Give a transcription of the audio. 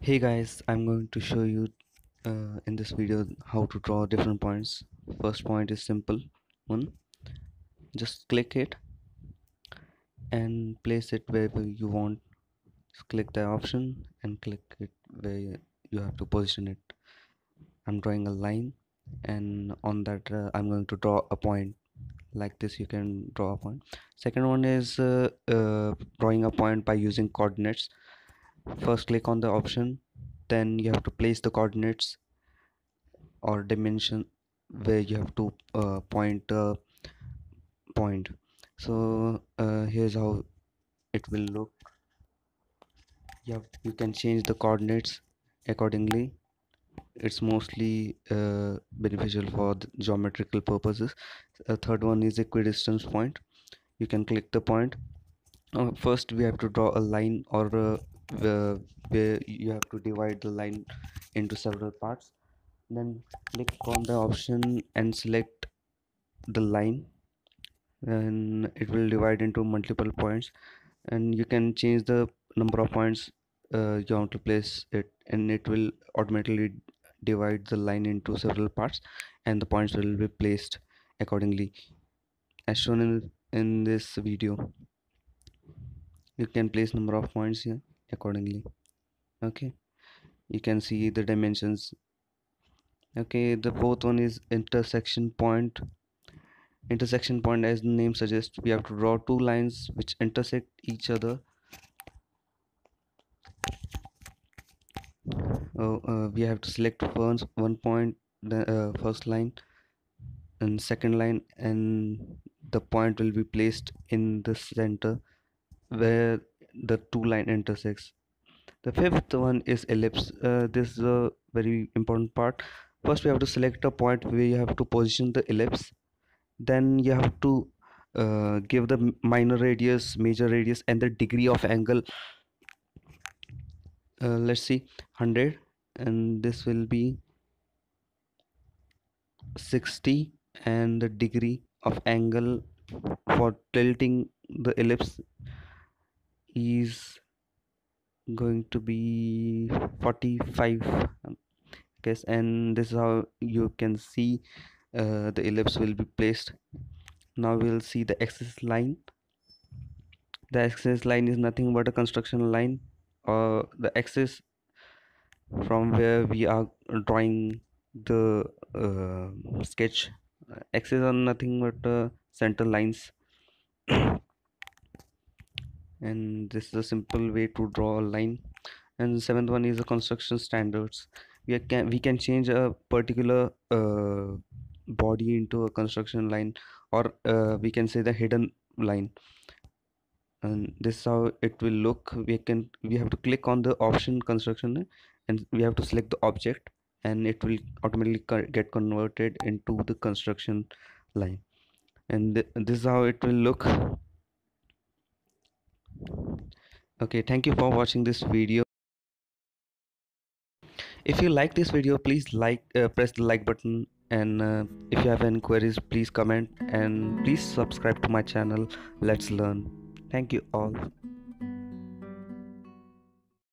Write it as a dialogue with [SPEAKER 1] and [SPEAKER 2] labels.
[SPEAKER 1] hey guys i'm going to show you uh, in this video how to draw different points. First point is simple one. Just click it and place it wherever you want. Just click the option and click it where you have to position it. I'm drawing a line and on that uh, i'm going to draw a point. Like this you can draw a point. Second one is uh, uh, drawing a point by using coordinates first click on the option then you have to place the coordinates or dimension where you have to uh, point the point. So uh, here's how it will look. You you can change the coordinates accordingly. It's mostly uh, beneficial for geometrical purposes. A third one is equidistance point. You can click the point. Uh, first we have to draw a line or uh, where, where you have to divide the line into several parts. Then click on the option and select the line. And it will divide into multiple points. And you can change the number of points uh, you want to place it and it will automatically divide the line into several parts and the points will be placed accordingly as shown in, in this video. You can place number of points here accordingly. Okay? You can see the dimensions. Okay the fourth one is intersection point. Intersection point as the name suggests we have to draw two lines which intersect each other. Oh, uh, we have to select first one point the uh, first line and second line and the point will be placed in the center where the two line intersects the fifth one is ellipse. Uh, this is a very important part. First we have to select a point where you have to position the ellipse. Then you have to uh, give the minor radius major radius and the degree of angle. Uh, let's see 100 and this will be 60 and the degree of angle for tilting the ellipse is going to be 45 guess and this is how you can see uh, the ellipse will be placed. Now we'll see the axis line. The axis line is nothing but a construction line or the axis from where we are drawing the uh, sketch. Axis are nothing but uh, center lines and this is a simple way to draw a line. And seventh one is the construction standards. We can we can change a particular uh, body into a construction line or uh, we can say the hidden line. And this is how it will look. We can we have to click on the option construction and we have to select the object and it will automatically get converted into the construction line. And th this is how it will look okay thank you for watching this video. If you like this video please like uh, press the like button. And uh, if you have any queries please comment. And please subscribe to my channel. Let's learn. Thank you all